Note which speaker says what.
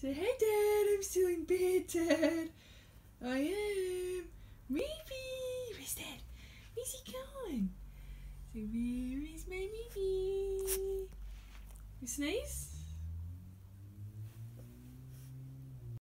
Speaker 1: Say, hey, Dad, I'm still in bed, Dad. I am. Maybe. Where's Dad? Where's he going? Say, where is my baby? You sneeze?